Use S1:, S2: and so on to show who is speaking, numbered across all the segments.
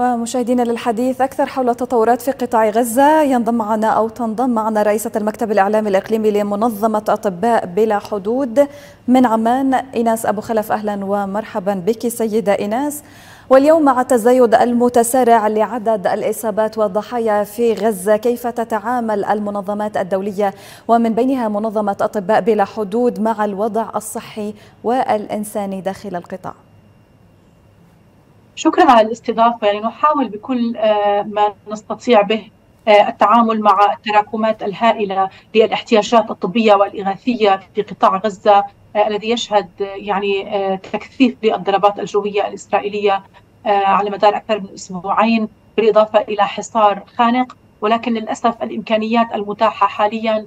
S1: ومشاهدينا للحديث أكثر حول التطورات في قطاع غزة. ينضم معنا أو تنضم معنا رئيسة المكتب الإعلامي الإقليمي لمنظمة أطباء بلا حدود من عمان إيناس أبو خلف أهلا ومرحبا بك سيدة إيناس واليوم مع التزايد المتسارع لعدد الإصابات والضحايا في غزة كيف تتعامل المنظمات الدولية؟ ومن بينها منظمة أطباء بلا حدود مع الوضع الصحي والإنساني داخل القطاع.
S2: شكرا على الاستضافة. يعني نحاول بكل آه، ما نستطيع به آه، التعامل مع التراكمات الهائلة للاحتياجات الطبية والإغاثية في قطاع غزة آه، الذي يشهد يعني تكثيف للضربات الجوية الإسرائيلية على مدار أكثر من أسبوعين بالإضافة إلى حصار خانق. ولكن للأسف الإمكانيات المتاحة حاليا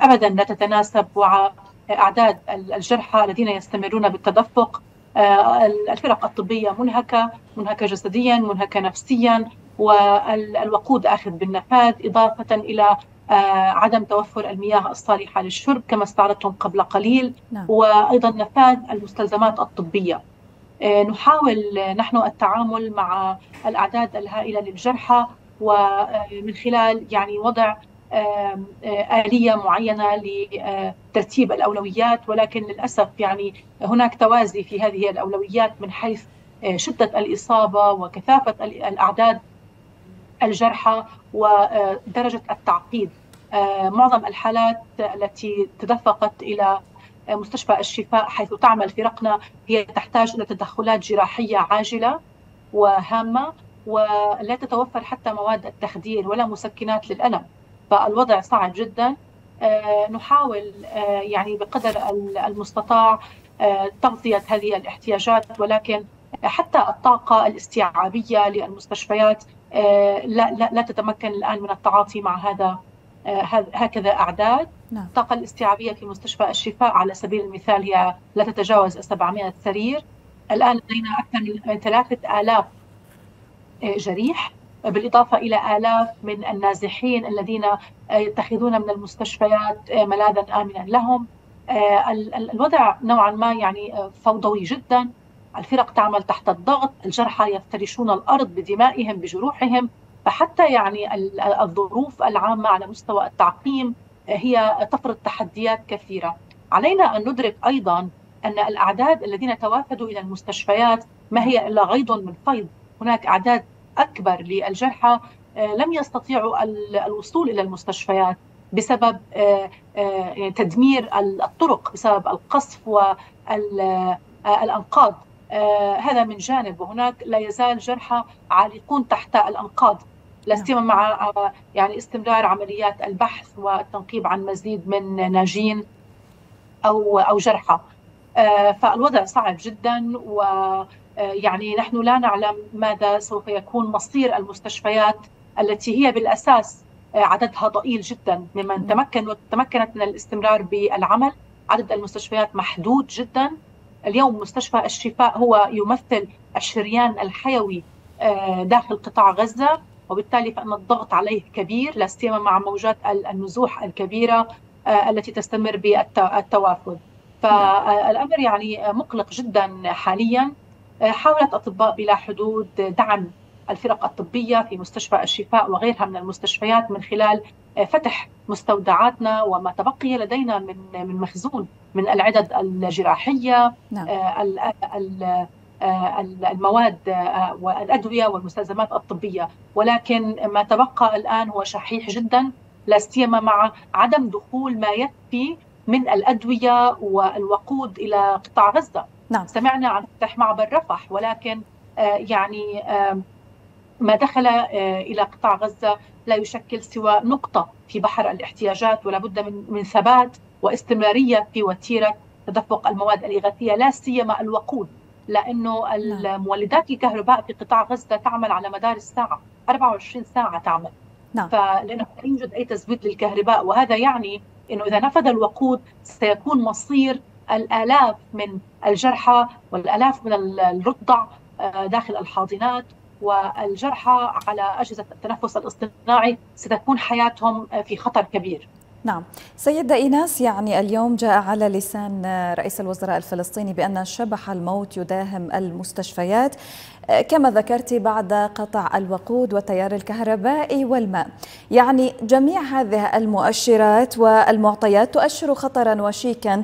S2: ابدا لا تتناسب مع أعداد الجرحى الذين يستمرون بالتدفق. الفرق الطبية منهكة منهكة جسديا منهكة نفسيا والوقود آخذ بالنفاذ إضافة إلى آه، عدم توفر المياه الصالحة للشرب كما استعرضتم قبل قليل نعم. وأيضا نفاذ المستلزمات الطبية آه، نحاول نحن التعامل مع الأعداد الهائلة للجرحى ومن خلال يعني وضع آلية معينة لترتيب الأولويات ولكن للأسف يعني هناك توازي في هذه الأولويات من حيث آه، شدة الإصابة وكثافة الأعداد الجرحى ودرجة التعقيد. آه، معظم الحالات التي تدفقت إلى مستشفى الشفاء حيث تعمل فرقنا هي تحتاج إلى تدخلات جراحية عاجلة وهامة ولا تتوفر حتى مواد التخدير ولا مسكنات للألم. فالوضع صعب جدا. آه، نحاول آه، يعني بقدر المستطاع آه، تغطية هذه الاحتياجات ولكن حتى الطاقة الاستيعابية للمستشفيات لا, لا, لا تتمكن الآن من التعاطي مع هذا هكذا أعداد. نعم. الطاقة الاستيعابية في مستشفى الشفاء على سبيل المثال هي لا تتجاوز 700 سرير. الآن لدينا أكثر من 3000 جريح. بالإضافة إلى آلاف من النازحين الذين يتخذون من المستشفيات ملاذا آمنا لهم. الوضع نوعا ما يعني فوضوي جدا. الفرق تعمل تحت الضغط الجرحى يفترشون الأرض بدمائهم بجروحهم. فحتى يعني الظروف العامة على مستوى التعقيم هي تفرض تحديات كثيرة. علينا أن ندرك أيضا أن الأعداد الذين توافدوا إلى المستشفيات ما هي إلا غيض من فيض. هناك أعداد أكبر للجرحى آه، لم يستطيعوا الوصول إلى المستشفيات بسبب آه، آه، يعني تدمير الطرق بسبب القصف والانقاض هذا من جانب. وهناك لا يزال جرحى عالقون تحت الأنقاض. لا نعم. سيما مع يعني استمرار عمليات البحث والتنقيب عن مزيد من ناجين أو أو جرحى. فالوضع صعب جدا و يعني نحن لا نعلم ماذا سوف يكون مصير المستشفيات التي هي بالأساس آه، عددها ضئيل جدا ممن تمكن وتمكنت من الاستمرار بالعمل. عدد المستشفيات محدود جدا. اليوم مستشفى الشفاء هو يمثل الشريان الحيوي آه، داخل قطاع غزة وبالتالي فإن الضغط عليه كبير لا سيما مع موجات النزوح الكبيرة التي تستمر بالتوافد فالأمر يعني مقلق جدا حاليا. حاولت أطباء بلا حدود دعم الفرق الطبية في مستشفى الشفاء وغيرها من المستشفيات من خلال فتح مستودعاتنا وما تبقي لدينا من من مخزون من العدد الجراحية نعم. المواد والأدوية والمستلزمات الطبية ولكن ما تبقى الآن هو شحيح جدا لا سيما مع عدم دخول ما يكفي من الأدوية والوقود إلى قطاع غزة نعم. سمعنا عن فتح معبر رفح ولكن آه، يعني ما دخل آه، إلى قطاع غزة لا يشكل سوى نقطة في بحر الاحتياجات ولا بد من من ثبات واستمرارية في وتيرة تدفق المواد الإغاثية لا سيما الوقود لأنه نعم. المولدات الكهرباء في قطاع غزة تعمل على مدار الساعة 24 ساعة تعمل نعم. فلأنه لا يوجد أي تزويد للكهرباء وهذا يعني إنه إذا نفذ الوقود سيكون مصير الآلاف من الجرحى والآلاف من الرضع آه، داخل الحاضنات والجرحى على أجهزة التنفس الاصطناعي ستكون حياتهم آه، في خطر كبير.
S1: نعم. سيدة إيناس يعني اليوم جاء على لسان رئيس الوزراء الفلسطيني بأن شبح الموت يداهم المستشفيات كما ذكرت بعد قطع الوقود والتيار الكهربائي والماء. يعني جميع هذه المؤشرات والمعطيات تؤشر خطرا وشيكا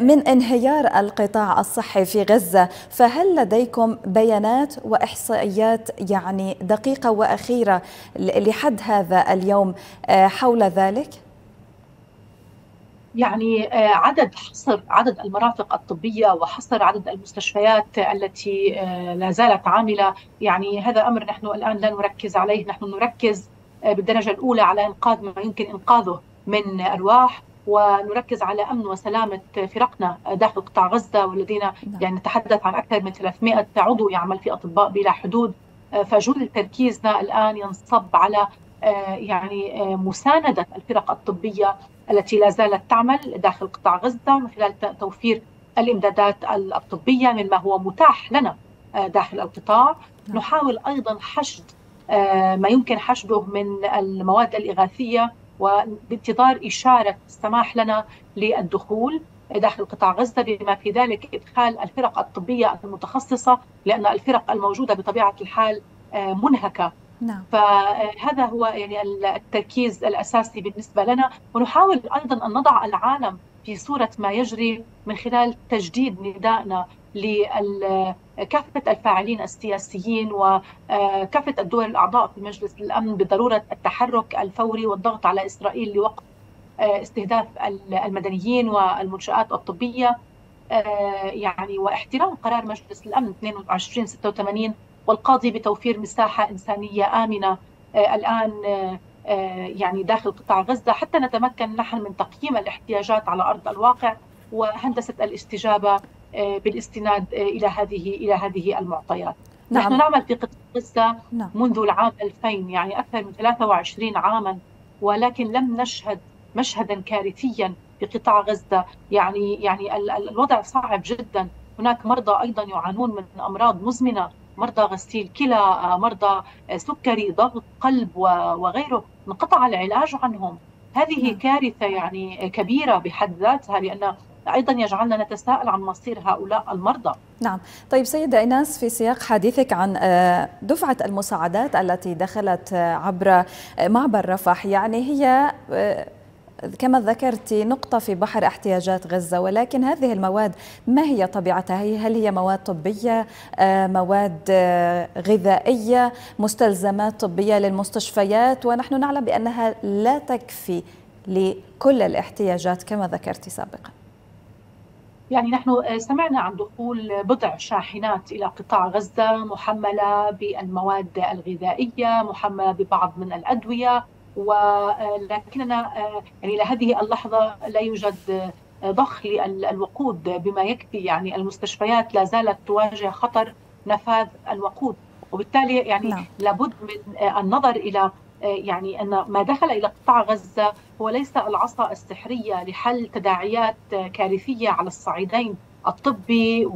S1: من انهيار القطاع الصحي في غزة. فهل لديكم بيانات وإحصائيات يعني دقيقة وأخيرة لحد هذا اليوم حول ذلك؟
S2: يعني آه، عدد حصر عدد المرافق الطبية وحصر عدد المستشفيات التي آه، لا زالت عاملة. يعني هذا أمر نحن الآن لا نركز عليه. نحن نركز آه، بالدرجة الأولى على إنقاذ ما يمكن إنقاذه من أرواح ونركز على أمن وسلامة فرقنا داخل قطاع غزة والذين نعم. يعني نتحدث عن أكثر من 300 عضو يعمل في أطباء بلا حدود. فجل تركيزنا الآن ينصب على يعني مساندة الفرق الطبية التي لا زالت تعمل داخل قطاع غزة من خلال توفير الإمدادات الطبية مما هو متاح لنا آه، داخل القطاع نعم. نحاول أيضا حشد آه، ما يمكن حشده من المواد الإغاثية وبانتظار إشارة السماح لنا للدخول داخل قطاع غزة بما في ذلك إدخال الفرق الطبية المتخصصة لأن الفرق الموجودة بطبيعة الحال آه، منهكة نعم. فهذا هو يعني التركيز الأساسي بالنسبة لنا ونحاول أيضا أن نضع العالم في صورة ما يجري من خلال تجديد ندائنا لكافة الفاعلين السياسيين وكافة الدول الأعضاء في مجلس الأمن بضرورة التحرك الفوري والضغط على إسرائيل لوقف استهداف المدنيين والمنشآت الطبية يعني واحترام قرار مجلس الأمن 2286 والقاضي بتوفير مساحة إنسانية آمنة آه، الآن آه، آه، يعني داخل قطاع غزة. حتى نتمكن نحن من تقييم الاحتياجات على أرض الواقع وهندسة الاستجابة بالاستناد إلى هذه إلى هذه المعطيات. نعم. نحن نعمل في قطاع غزة نعم. منذ العام 2000 يعني أكثر من 23 عاما ولكن لم نشهد مشهدا كارثيا في قطاع غزة. يعني يعني الوضع صعب جدا. هناك مرضى أيضا يعانون من أمراض مزمنة. مرضى غسيل كلى آه، مرضى آه، سكري ضغط قلب وغيره انقطع العلاج عنهم هذه نعم. كارثة يعني كبيرة بحد ذاتها لأن أيضا يجعلنا نتساءل عن مصير هؤلاء المرضى.
S1: نعم، طيب سيدة إيناس في سياق حديثك عن آه، دفعة المساعدات التي دخلت عبر معبر رفح، يعني هي كما ذكرت نقطة في بحر احتياجات غزة ولكن هذه المواد ما هي طبيعتها؟ هل هي مواد طبية آه، مواد آه، غذائية مستلزمات طبية للمستشفيات؟ ونحن نعلم بأنها لا تكفي لكل الاحتياجات كما ذكرت سابقا.
S2: يعني نحن آه، سمعنا عن دخول بضع شاحنات إلى قطاع غزة محملة بالمواد الغذائية، محملة ببعض من الأدوية، ولكننا آه، يعني إلى هذه اللحظة لا يوجد آه، ضخ للوقود بما يكفي. يعني المستشفيات لا زالت تواجه خطر نفاذ الوقود. وبالتالي يعني نعم. لابد من آه، النظر إلى يعني أن ما دخل إلى قطاع غزة هو ليس العصا السحرية لحل تداعيات كارثية على الصعيدين الطبي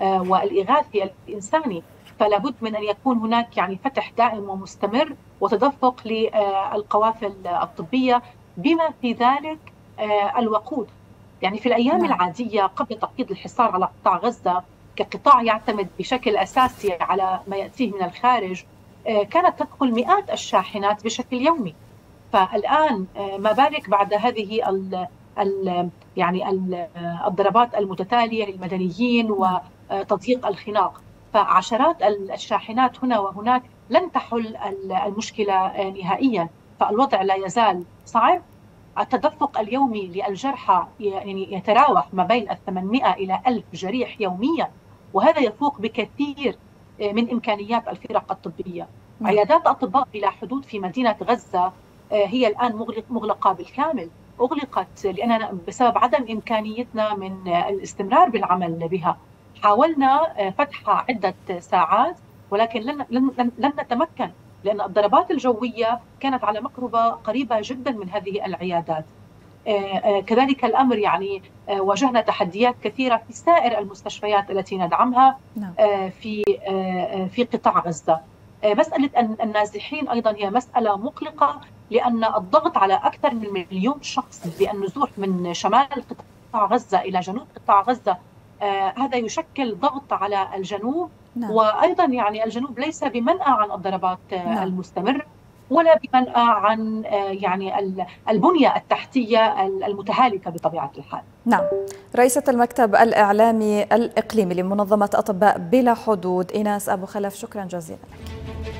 S2: والإغاثي الإنساني. فلا بد من أن يكون هناك يعني فتح دائم ومستمر وتدفق للقوافل الطبية بما في ذلك آه، الوقود يعني في الأيام نعم. العادية قبل تقييد الحصار على قطاع غزة كقطاع يعتمد بشكل أساسي على ما يأتيه من الخارج آه، كانت تدخل مئات الشاحنات بشكل يومي فالآن آه، ما بالك بعد هذه ال ال يعني الضربات المتتالية للمدنيين نعم. وتضييق الخناق فعشرات الشاحنات هنا وهناك لن تحل المشكلة نهائيا فالوضع لا يزال صعب التدفق اليومي للجرحى يعني يتراوح ما بين 800 إلى 1000 جريح يوميا وهذا يفوق بكثير من إمكانيات الفرق الطبية. نعم. عيادات اطباء بلا حدود في مدينة غزة آه، هي الآن مغلق مغلقة بالكامل، أغلقت لأننا بسبب عدم إمكانيتنا من الاستمرار بالعمل بها. حاولنا آه، فتحها عدة ساعات ولكن لن, لن, لن نتمكن لأن الضربات الجوية كانت على مقربة قريبة جدا من هذه العيادات آه، آه، كذلك الأمر يعني واجهنا تحديات كثيرة في سائر المستشفيات التي ندعمها نعم. في في قطاع غزة. مسألة النازحين أيضا هي مسألة مقلقة لأن الضغط على أكثر من مليون شخص بالنزوح من شمال قطاع غزة إلى جنوب قطاع غزة هذا يشكل ضغط على الجنوب نعم. وأيضا يعني الجنوب ليس بمنأى عن الضربات نعم. المستمره ولا بمنأى عن يعني البنية التحتية المتهالكة بطبيعة الحال.
S1: نعم. رئيسة المكتب الإعلامي الإقليمي لمنظمة أطباء بلا حدود إيناس أبو خلف شكرا جزيلا لك.